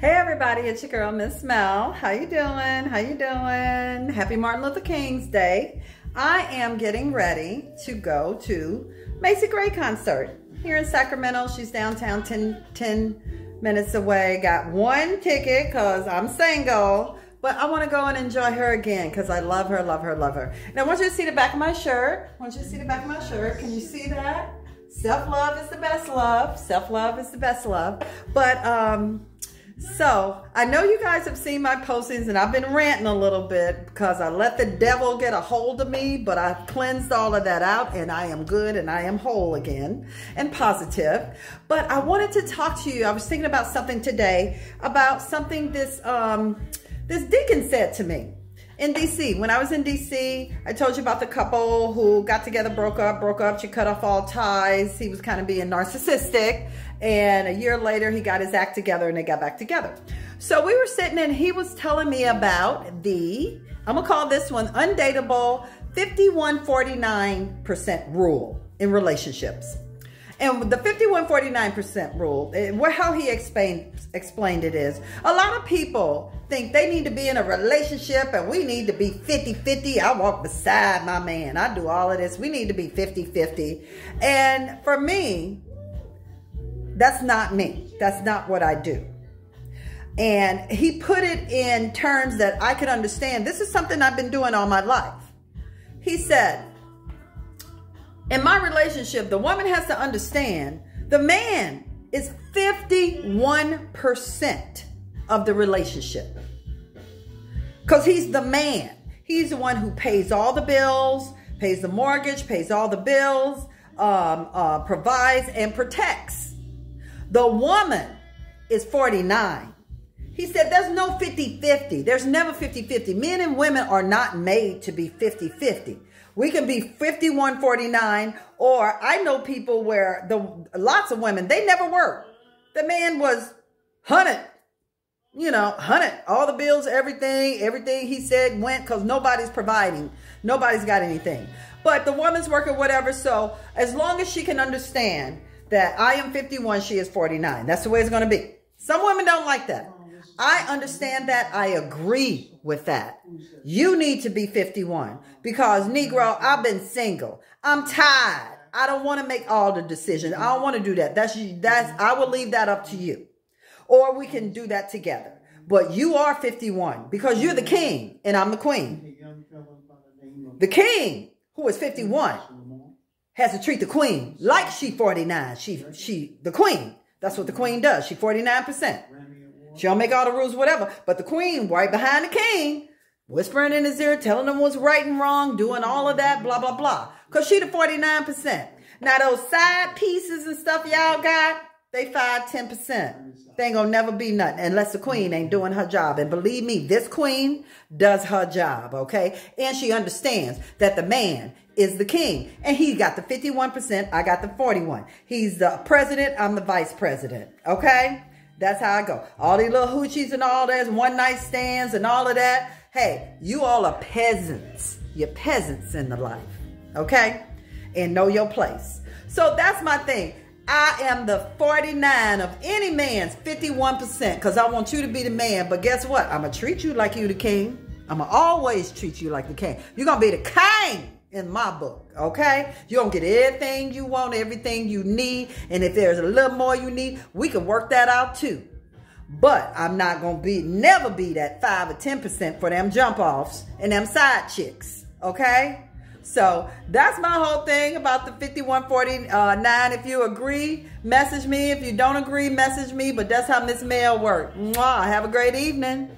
Hey everybody, it's your girl Miss Mel. How you doing? How you doing? Happy Martin Luther King's Day. I am getting ready to go to Macy Gray concert here in Sacramento. She's downtown 10, 10 minutes away. Got one ticket because I'm single, but I want to go and enjoy her again because I love her, love her, love her. Now I want you to see the back of my shirt. I want you to see the back of my shirt. Can you see that? Self-love is the best love. Self-love is the best love. But, um, so I know you guys have seen my postings and I've been ranting a little bit because I let the devil get a hold of me, but I've cleansed all of that out and I am good and I am whole again and positive. But I wanted to talk to you. I was thinking about something today about something this, um, this deacon said to me in DC. When I was in DC, I told you about the couple who got together, broke up, broke up. She cut off all ties. He was kind of being narcissistic. And a year later, he got his act together and they got back together. So we were sitting and he was telling me about the, I'm going to call this one undateable 5149% rule in relationships. And the 5149% rule, eh, how he explained, explained it is, a lot of people think they need to be in a relationship and we need to be 50-50. I walk beside my man. I do all of this. We need to be 50-50. And for me, that's not me. That's not what I do. And he put it in terms that I could understand. This is something I've been doing all my life. He said, in my relationship, the woman has to understand the man is 51% of the relationship. Because he's the man. He's the one who pays all the bills, pays the mortgage, pays all the bills, um, uh, provides and protects. The woman is 49. He said there's no 50-50. There's never 50-50. Men and women are not made to be 50-50. We can be 51-49 or I know people where the lots of women, they never work. The man was 100, you know, 100. All the bills, everything, everything he said went because nobody's providing. Nobody's got anything. But the woman's working whatever. So as long as she can understand that I am 51, she is 49. That's the way it's going to be. Some women don't like that. I understand that. I agree with that. You need to be 51 because Negro, I've been single. I'm tired. I don't want to make all the decisions. I don't want to do that. That's that's I will leave that up to you. Or we can do that together. But you are 51 because you're the king and I'm the queen. The king who is 51 has to treat the queen like she 49. She she the queen. That's what the queen does. She 49%. She don't make all the rules, whatever. But the queen, right behind the king, whispering in his ear, telling him what's right and wrong, doing all of that, blah, blah, blah. Because she the 49%. Now, those side pieces and stuff y'all got, they 5, 10%. They ain't gonna never be nothing unless the queen ain't doing her job. And believe me, this queen does her job, okay? And she understands that the man is the king. And he got the 51%, I got the 41. He's the president, I'm the vice president, okay? That's how I go. All these little hoochies and all that, one night stands and all of that. Hey, you all are peasants. You're peasants in the life. Okay? And know your place. So that's my thing. I am the 49 of any man's 51% because I want you to be the man. But guess what? I'm going to treat you like you the king. I'm going to always treat you like the king. You're going to be the king in my book, okay? You're to get everything you want, everything you need. And if there's a little more you need, we can work that out too. But I'm not to be, never be that 5 or 10% for them jump offs and them side chicks, okay? So that's my whole thing about the 5149. If you agree, message me. If you don't agree, message me. But that's how Miss Mel works. Mwah. Have a great evening.